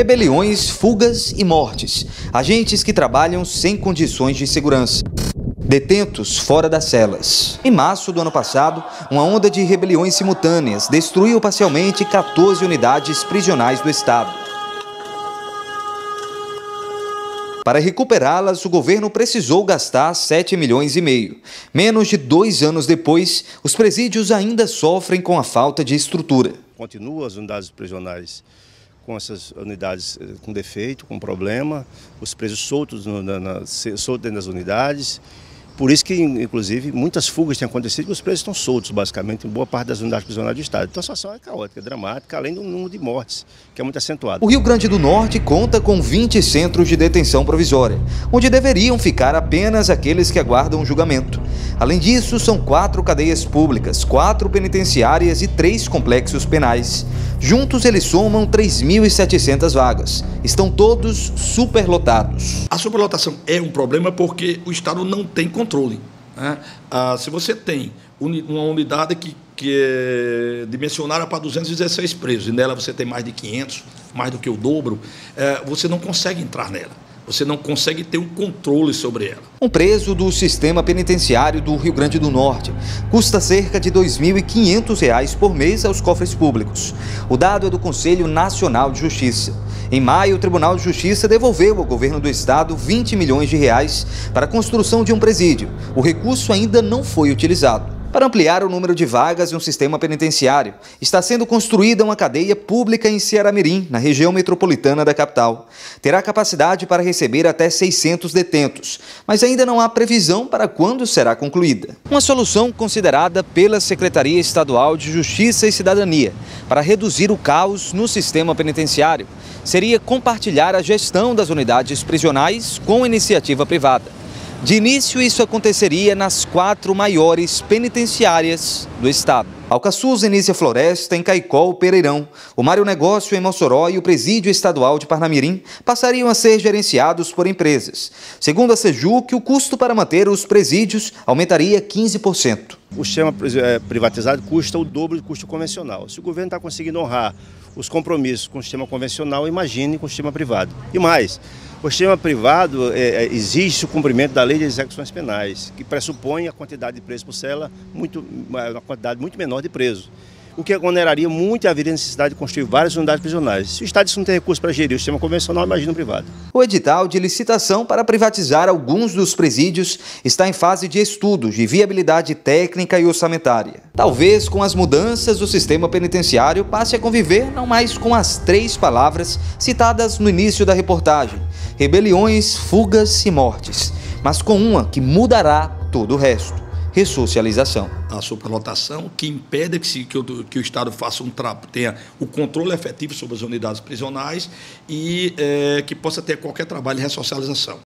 Rebeliões, fugas e mortes. Agentes que trabalham sem condições de segurança. Detentos fora das celas. Em março do ano passado, uma onda de rebeliões simultâneas destruiu parcialmente 14 unidades prisionais do Estado. Para recuperá-las, o governo precisou gastar 7 milhões e meio. Menos de dois anos depois, os presídios ainda sofrem com a falta de estrutura. Continuam as unidades prisionais com essas unidades eh, com defeito, com problema, os presos soltos, na, na, soltos dentro das unidades por isso que, inclusive, muitas fugas têm acontecido e os presos estão soltos, basicamente, em boa parte das unidades prisionais do Estado. Então a situação é caótica, é dramática, além do número de mortes, que é muito acentuado. O Rio Grande do Norte conta com 20 centros de detenção provisória, onde deveriam ficar apenas aqueles que aguardam julgamento. Além disso, são quatro cadeias públicas, quatro penitenciárias e três complexos penais. Juntos eles somam 3.700 vagas. Estão todos superlotados. A superlotação é um problema porque o Estado não tem controle. Né? Ah, se você tem uma unidade que, que é dimensionada para 216 presos e nela você tem mais de 500, mais do que o dobro, é, você não consegue entrar nela. Você não consegue ter um controle sobre ela. Um preso do sistema penitenciário do Rio Grande do Norte custa cerca de R$ 2.500 por mês aos cofres públicos. O dado é do Conselho Nacional de Justiça. Em maio, o Tribunal de Justiça devolveu ao governo do estado 20 milhões de reais para a construção de um presídio. O recurso ainda não foi utilizado. Para ampliar o número de vagas em um sistema penitenciário, está sendo construída uma cadeia pública em Ceará-Mirim, na região metropolitana da capital. Terá capacidade para receber até 600 detentos, mas ainda não há previsão para quando será concluída. Uma solução considerada pela Secretaria Estadual de Justiça e Cidadania para reduzir o caos no sistema penitenciário seria compartilhar a gestão das unidades prisionais com iniciativa privada. De início, isso aconteceria nas quatro maiores penitenciárias do estado. Alcaçuz, Inícia Floresta, em Caicó, Pereirão, o Mário Negócio em Mossoró e o Presídio Estadual de Parnamirim passariam a ser gerenciados por empresas. Segundo a Sejuc, o custo para manter os presídios aumentaria 15%. O sistema eh, privatizado custa o dobro do custo convencional. Se o governo está conseguindo honrar os compromissos com o sistema convencional, imagine com o sistema privado. E mais, o sistema privado é, exige o cumprimento da lei de execuções penais, que pressupõe a quantidade de preso por cela, muito, uma quantidade muito menor de presos o que oneraria muito a haveria necessidade de construir várias unidades prisionais. Se o Estado não tem recursos para gerir o sistema convencional, imagina o privado. O edital de licitação para privatizar alguns dos presídios está em fase de estudos de viabilidade técnica e orçamentária. Talvez com as mudanças o sistema penitenciário passe a conviver não mais com as três palavras citadas no início da reportagem: rebeliões, fugas e mortes, mas com uma que mudará todo o resto ressocialização. A superlotação que impede que, se, que, o, que o Estado faça um trapo, tenha o controle efetivo sobre as unidades prisionais e é, que possa ter qualquer trabalho de ressocialização.